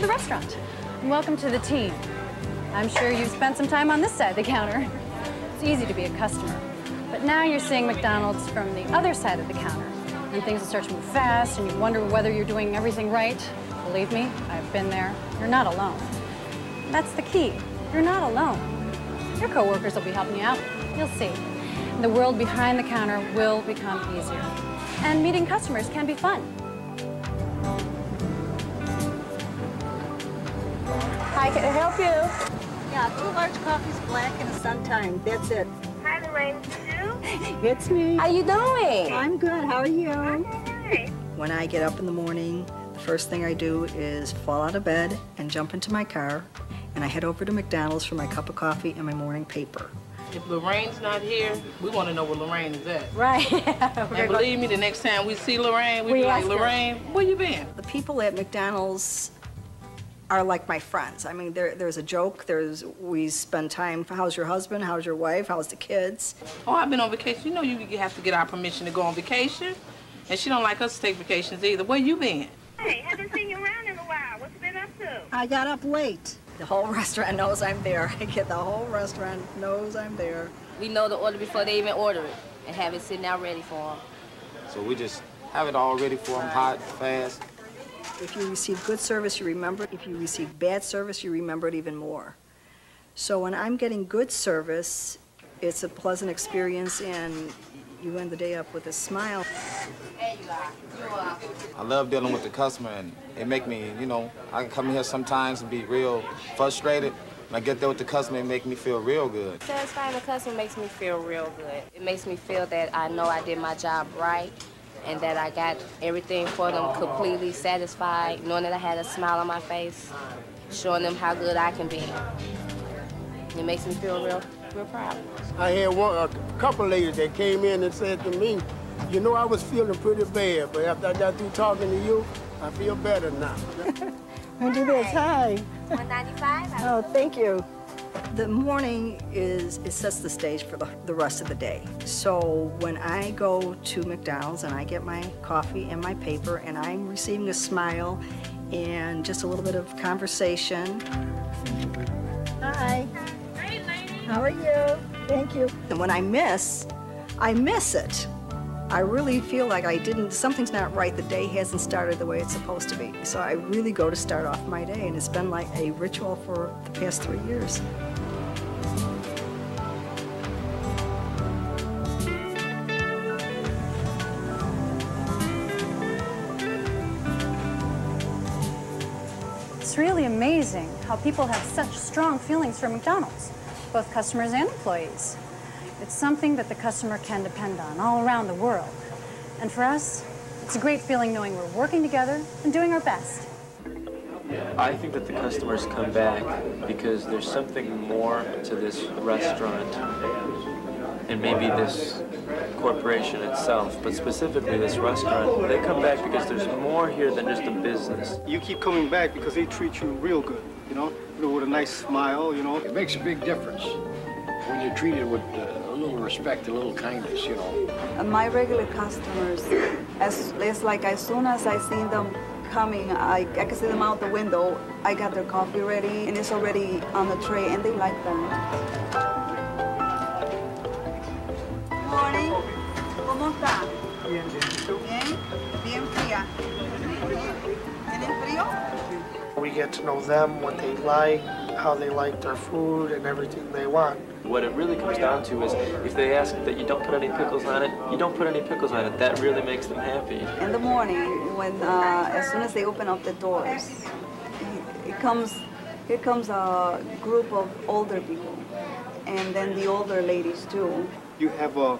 to the restaurant. Welcome to the team. I'm sure you've spent some time on this side of the counter. It's easy to be a customer. But now you're seeing McDonald's from the other side of the counter. And things will start to move fast, and you wonder whether you're doing everything right. Believe me, I've been there. You're not alone. That's the key. You're not alone. Your coworkers will be helping you out. You'll see. The world behind the counter will become easier. And meeting customers can be fun. Hi, can I help you? Yeah, two large coffees, black and a sun time. That's it. Hi, Lorraine. You? It's me. How you doing? I'm good. How are you? I'm Hi. When I get up in the morning, the first thing I do is fall out of bed and jump into my car, and I head over to McDonald's for my cup of coffee and my morning paper. If Lorraine's not here, we want to know where Lorraine is at. Right. And believe me, the next time we see Lorraine, we, We be like, ask her. Lorraine, where you been? The people at McDonald's are like my friends. I mean, there, there's a joke. There's we spend time. How's your husband? How's your wife? How's the kids? Oh, I've been on vacation. You know you have to get our permission to go on vacation. And she don't like us to take vacations either. Where you been? Hey, haven't seen you around in a while. What you been up to? I got up late. The whole restaurant knows I'm there. I get the whole restaurant knows I'm there. We know the order before they even order it and have it sitting out ready for them. So we just have it all ready for them, hot, fast. If you receive good service, you remember it. If you receive bad service, you remember it even more. So when I'm getting good service, it's a pleasant experience and you end the day up with a smile. I love dealing with the customer, and it make me, you know, I can come here sometimes and be real frustrated. When I get there with the customer, it make me feel real good. Satisfying the customer makes me feel real good. It makes me feel that I know I did my job right and that I got everything for them completely satisfied, knowing that I had a smile on my face, showing them how good I can be. It makes me feel real, real proud. I had one, a couple ladies that came in and said to me, you know, I was feeling pretty bad, but after I got through talking to you, I feel better now. I do this. Hi. 195? Oh, thank you. The morning is, it sets the stage for the, the rest of the day. So when I go to McDonald's and I get my coffee and my paper and I'm receiving a smile and just a little bit of conversation. Hi. How are you? Thank you. And when I miss, I miss it. I really feel like I didn't, something's not right. The day hasn't started the way it's supposed to be. So I really go to start off my day, and it's been like a ritual for the past three years. It's really amazing how people have such strong feelings for McDonald's, both customers and employees. It's something that the customer can depend on all around the world. And for us, it's a great feeling knowing we're working together and doing our best. I think that the customers come back because there's something more to this restaurant and maybe this corporation itself, but specifically this restaurant. They come back because there's more here than just a business. You keep coming back because they treat you real good, you know, you know, with a nice smile, you know. It makes a big difference when you're treated with uh, a little respect, a little kindness, you know. My regular customers, as it's like as soon as I see them coming, I, I can see them out the window. I got their coffee ready and it's already on the tray, and they like that. Morning. ¿Cómo está? Bien, bien. Bien fría. ¿Tienen frío? We get to know them, what they like, how they like their food, and everything they want. What it really comes down to is if they ask that you don't put any pickles on it, you don't put any pickles on it. That really makes them happy. In the morning, when uh, as soon as they open up the doors, it comes, here comes a group of older people, and then the older ladies too. You have uh,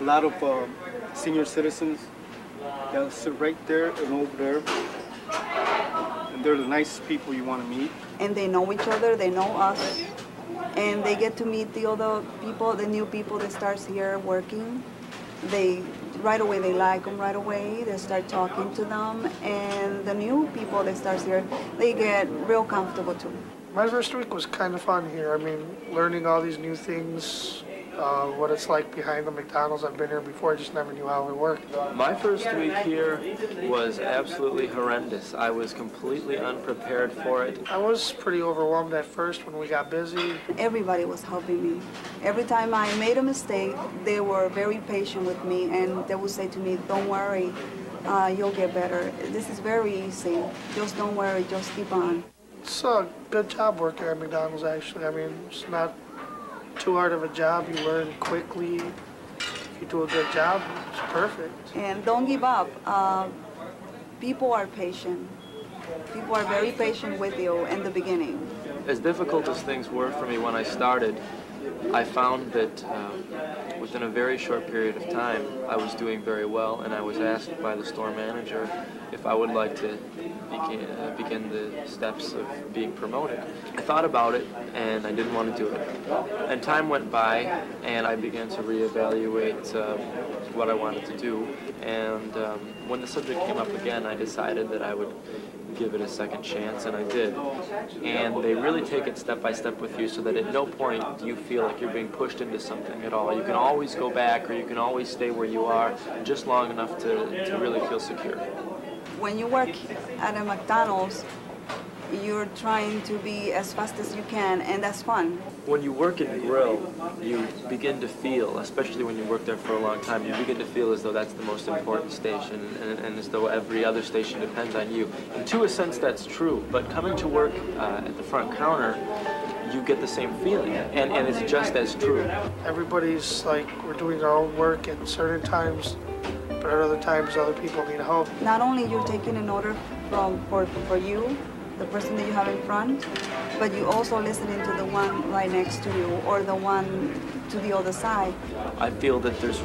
a lot of uh, senior citizens that sit right there and over there. And they're the nicest people you want to meet. And they know each other, they know us, and they get to meet the other people, the new people that starts here working. They right away they like them right away. They start talking to them, and the new people that starts here, they get real comfortable too. My first week was kind of fun here. I mean, learning all these new things, uh, what it's like behind the McDonald's. I've been here before, I just never knew how it worked. My first week here was absolutely horrendous. I was completely unprepared for it. I was pretty overwhelmed at first when we got busy. Everybody was helping me. Every time I made a mistake, they were very patient with me and they would say to me, don't worry, uh, you'll get better. This is very easy. Just don't worry, just keep on. It's a good job working at McDonald's, actually. I mean, it's not too hard of a job. You learn quickly. If you do a good job, it's perfect. And don't give up. Uh, people are patient. People are very patient with you in the beginning. As difficult as things were for me when I started, I found that um, within a very short period of time, I was doing very well, and I was asked by the store manager if I would like to begin, uh, begin the steps of being promoted. I thought about it, and I didn't want to do it. And time went by, and I began to reevaluate um, what I wanted to do. And um, when the subject came up again, I decided that I would give it a second chance, and I did. And they really take it step by step with you so that at no point do you feel like you're being pushed into something at all. You can always go back or you can always stay where you are just long enough to, to really feel secure. When you work at a McDonald's, you're trying to be as fast as you can, and that's fun. When you work in the grill, you begin to feel, especially when you work there for a long time, you begin to feel as though that's the most important station and, and as though every other station depends on you. And to a sense, that's true. But coming to work uh, at the front counter, you get the same feeling, and, and it's just as true. Everybody's like, we're doing our own work at certain times, but at other times, other people need help. Not only you're taking an order from for, for you, the person that you have in front, but you also listening to the one right next to you or the one to the other side. I feel that there's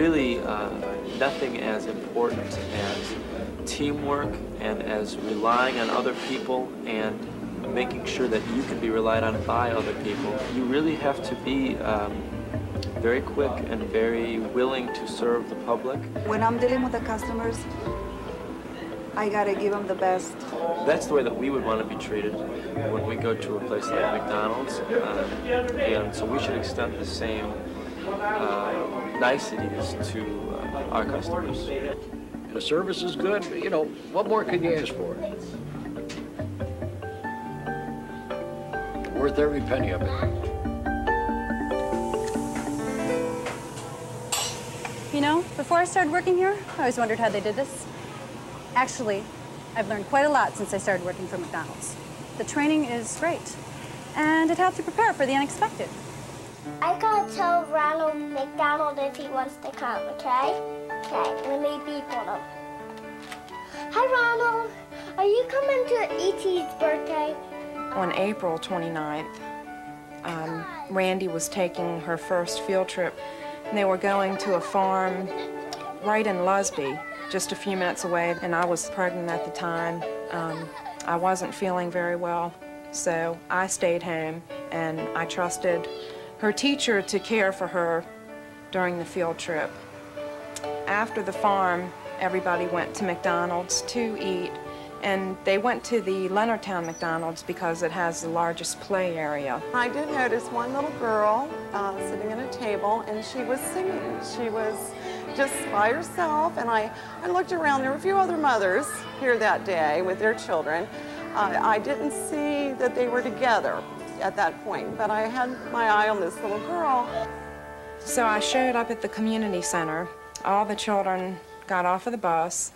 really uh, nothing as important as teamwork and as relying on other people and making sure that you can be relied on by other people. You really have to be um, very quick and very willing to serve the public. When I'm dealing with the customers, I gotta give them the best. That's the way that we would want to be treated when we go to a place like McDonald's. Uh, and so we should extend the same uh, niceties to uh, our customers. The service is good, you know, what more could you ask for? Worth every penny of it. You know, before I started working here, I always wondered how they did this. Actually, I've learned quite a lot since I started working for McDonald's. The training is great, and it helps you prepare for the unexpected. I gotta tell Ronald McDonald if he wants to come, okay? Okay, let me beep on him. Hi, Ronald. Are you coming to E.T.'s birthday? On April 29th, um, Randy was taking her first field trip, and they were going to a farm right in Lusby, just a few minutes away, and I was pregnant at the time. Um, I wasn't feeling very well, so I stayed home, and I trusted her teacher to care for her during the field trip. After the farm, everybody went to McDonald's to eat, and they went to the Leonardtown McDonald's because it has the largest play area. I did notice one little girl uh, sitting at a table, and she was singing. She was just by herself, and I, I looked around. There were a few other mothers here that day with their children. Uh, I didn't see that they were together at that point, but I had my eye on this little girl. So I showed up at the community center. All the children got off of the bus.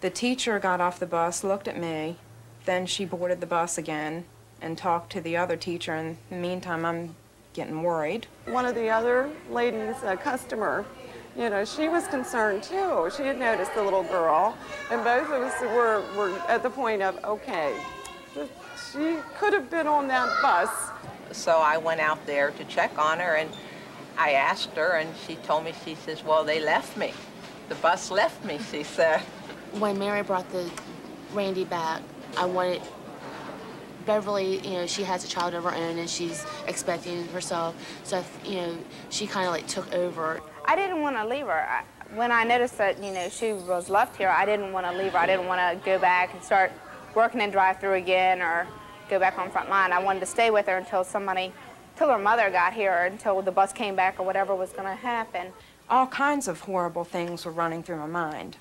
The teacher got off the bus, looked at me, then she boarded the bus again and talked to the other teacher. In the meantime, I'm getting worried. One of the other ladies, a customer, you know, she was concerned too. She had noticed the little girl, and both of us were, were at the point of, okay, she could have been on that bus. So I went out there to check on her, and I asked her, and she told me, she says, well, they left me. The bus left me, she said. When Mary brought the Randy back, I wanted Beverly, you know, she has a child of her own and she's expecting herself. So, you know, she kind of like took over. I didn't want to leave her. I, when I noticed that, you know, she was left here, I didn't want to leave her. I didn't want to go back and start working in drive-through again or go back on front line. I wanted to stay with her until somebody till her mother got here, until the bus came back or whatever was going to happen. All kinds of horrible things were running through my mind.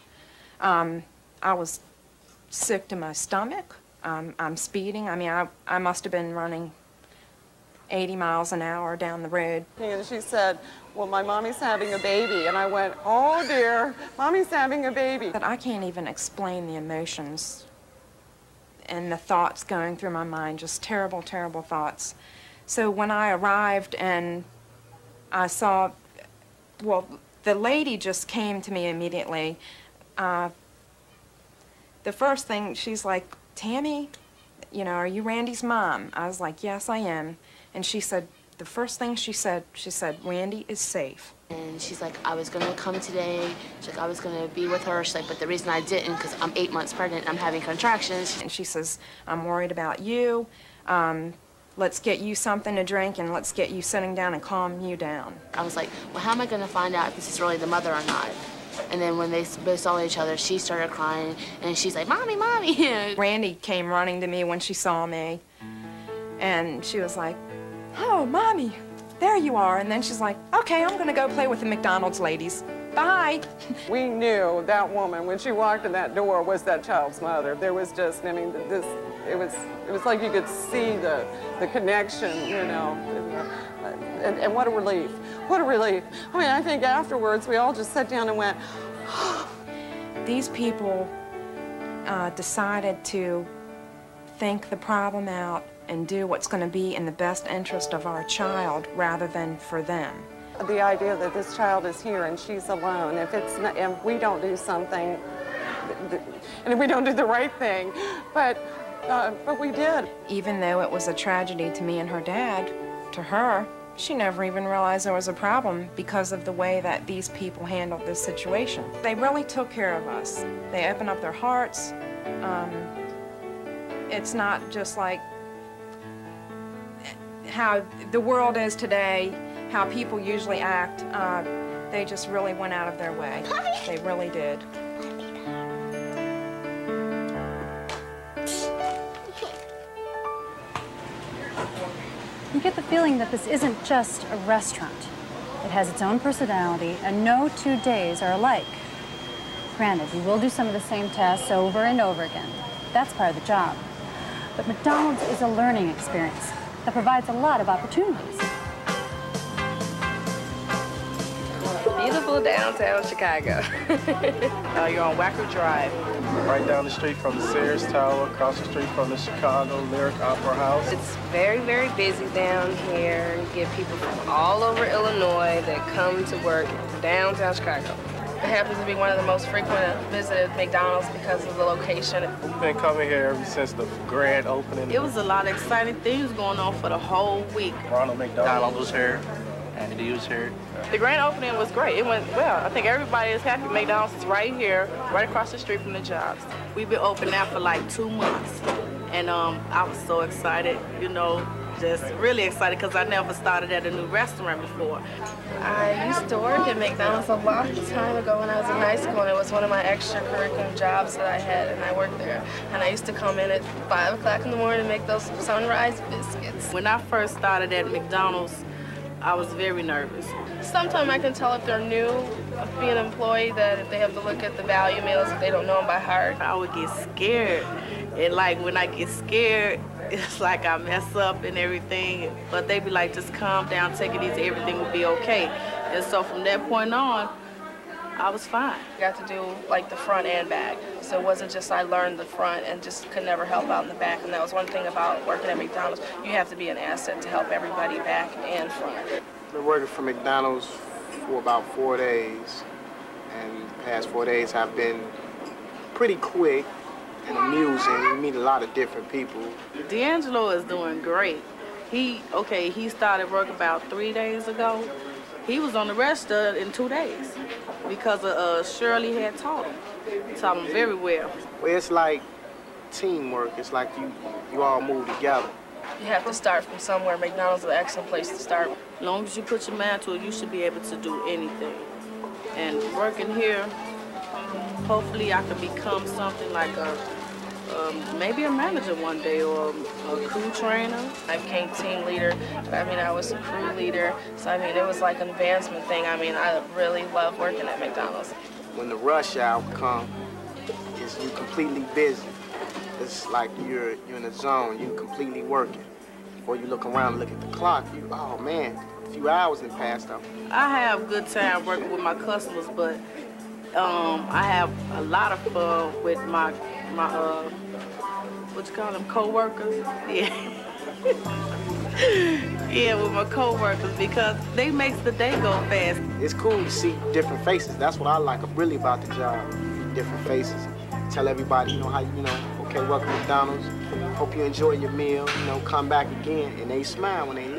Um, I was sick to my stomach. Um, I'm speeding. I mean, I, I must have been running 80 miles an hour down the road. And she said, well, my mommy's having a baby. And I went, oh dear, mommy's having a baby. But I can't even explain the emotions and the thoughts going through my mind, just terrible, terrible thoughts. So when I arrived and I saw, well, the lady just came to me immediately. Uh, the first thing, she's like, Tammy, you know, are you Randy's mom? I was like, yes, I am. And she said, the first thing she said, she said, Randy is safe. And she's like, I was gonna come today. She's like, I was gonna be with her. She's like, but the reason I didn't, because I'm eight months pregnant and I'm having contractions. And she says, I'm worried about you. Um, let's get you something to drink and let's get you sitting down and calm you down. I was like, well, how am I gonna find out if this is really the mother or not? And then when they both saw each other, she started crying and she's like, Mommy, Mommy. Randy came running to me when she saw me. And she was like, oh, Mommy, there you are. And then she's like, okay, I'm gonna go play with the McDonald's ladies. Bye. We knew that woman, when she walked in that door, was that child's mother. There was just, I mean, this, it was, it was like you could see the, the connection, you know. And, and what a relief. What a relief. I mean, I think afterwards we all just sat down and went, These people uh, decided to think the problem out and do what's going to be in the best interest of our child rather than for them. The idea that this child is here and she's alone, if, it's not, if we don't do something, and if we don't do the right thing, but, uh, but we did. Even though it was a tragedy to me and her dad, to her, she never even realized there was a problem because of the way that these people handled this situation. They really took care of us. They opened up their hearts. Um, it's not just like how the world is today, how people usually act. Uh, they just really went out of their way. They really did. You get the feeling that this isn't just a restaurant. It has its own personality, and no two days are alike. Granted, you will do some of the same tasks over and over again. That's part of the job. But McDonald's is a learning experience that provides a lot of opportunities. Beautiful downtown Chicago. uh, you're on Wacker Drive. Right down the street from the Sears Tower, across the street from the Chicago Lyric Opera House. It's very, very busy down here. You get people from all over Illinois that come to work downtown Chicago. It happens to be one of the most frequent visited McDonald's because of the location. We've been coming here ever since the grand opening. It was a lot of exciting things going on for the whole week. Ronald McDonald was here. Andy was here. The grand opening was great. It went well. I think everybody is happy. McDonald's is right here, right across the street from the jobs. We've been open now for like two months. And um, I was so excited, you know, just really excited because I never started at a new restaurant before. I used to work at McDonald's a long time ago when I was in high school, and it was one of my extracurricular jobs that I had, and I worked there. And I used to come in at 5 o'clock in the morning and make those sunrise biscuits. When I first started at McDonald's, I was very nervous. Sometimes I can tell if they're new, being an employee, that if they have to look at the value meals, if they don't know them by heart. I would get scared. And like when I get scared, it's like I mess up and everything. But they be like, just calm down, take it easy, everything will be okay. And so from that point on, I was fine. I got to do like the front and back. So it wasn't just I learned the front and just could never help out in the back. And that was one thing about working at McDonald's. You have to be an asset to help everybody back and front. I've been working for McDonald's for about four days. And the past four days have been pretty quick and amusing. You meet a lot of different people. D'Angelo is doing great. He, okay, he started work about three days ago. He was on the register in two days because of, uh, Shirley had taught him. Taught him very well. Well, it's like teamwork. It's like you, you all move together. You have to start from somewhere. McDonald's is an excellent place to start. As long as you put your mind to it, you should be able to do anything. And working here, hopefully I can become something like a um, maybe a manager one day or a crew trainer. I became team leader. I mean, I was a crew leader. So, I mean, it was like an advancement thing. I mean, I really love working at McDonald's. When the rush hour comes, is you completely busy. It's like you're you're in a zone. you're completely working. Or you look around, and look at the clock. You oh man, a few hours have passed up. I have good time working with my customers, but um, I have a lot of fun with my my uh, what you call them, coworkers. Yeah. yeah, with my coworkers because they makes the day go fast. It's cool to see different faces. That's what I like really about the job. Different faces. Tell everybody, you know, how you know, okay, welcome to McDonald's. Hope you enjoy your meal. You know, come back again, and they smile when they.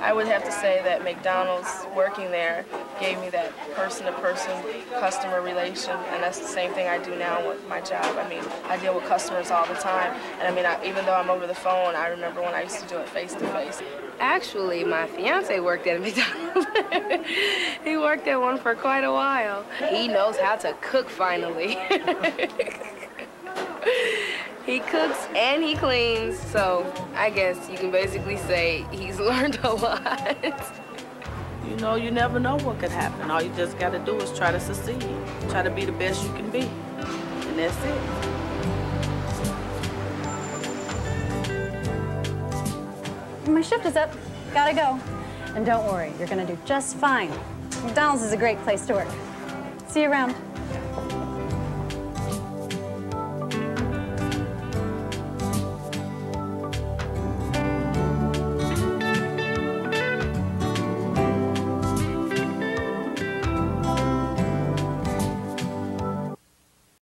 I would have to say that McDonald's working there gave me that person-to-person customer relation, and that's the same thing I do now with my job. I mean, I deal with customers all the time, and I mean, I, even though I'm over the phone, I remember when I used to do it face-to-face. Actually, my fiance worked at McDonald's. he worked at one for quite a while. He knows how to cook finally. he cooks and he cleans, so I guess you can basically say he's learned a lot. You know, you never know what could happen. All you just got to do is try to succeed. Try to be the best you can be. And that's it. My shift is up. Gotta go. And don't worry, you're gonna do just fine. McDonald's is a great place to work. See you around.